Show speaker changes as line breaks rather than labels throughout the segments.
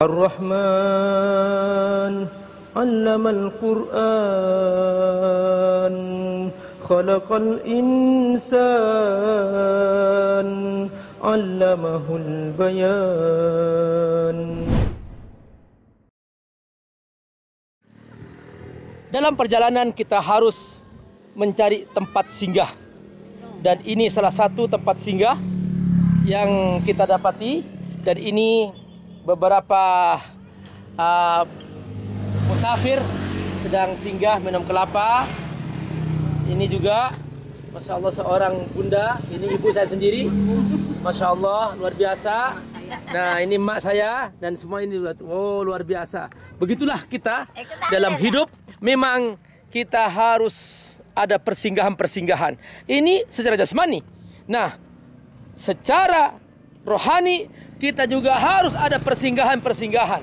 الرحمن علم القرآن خلق الإنسان علمه البيان
Dalam perjalanan kita harus mencari tempat singgah. Dan ini salah satu tempat singgah yang kita dapati dan ini beberapa uh, musafir sedang singgah minum kelapa. Ini juga Masya Allah seorang bunda, ini ibu saya sendiri. Masya Allah luar biasa. Nah ini mak saya dan semua ini oh luar biasa. Begitulah kita dalam hidup memang kita harus ada persinggahan-persinggahan. Ini secara jasmani. Nah, secara rohani kita juga harus ada persinggahan-persinggahan.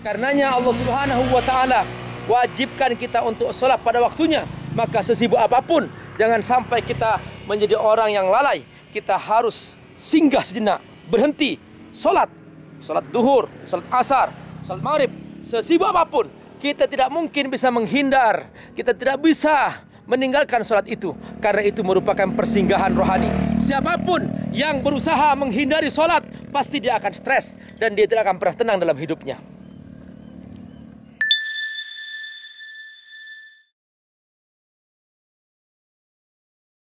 Karenanya Allah Subhanahu wa taala wajibkan kita untuk sholat pada waktunya. Maka sesibuk apa pun jangan sampai kita menjadi orang yang lalai. Kita harus singgah sejenak, berhenti, sholat, sholat duhur, sholat asar, sholat maghrib, sesibuk apa pun kita tidak mungkin bisa menghindar, kita tidak bisa meninggalkan sholat itu karena itu merupakan persinggahan rohani. Siapa pun yang berusaha menghindari sholat pasti dia akan stres dan dia tidak akan pernah tenang dalam hidupnya.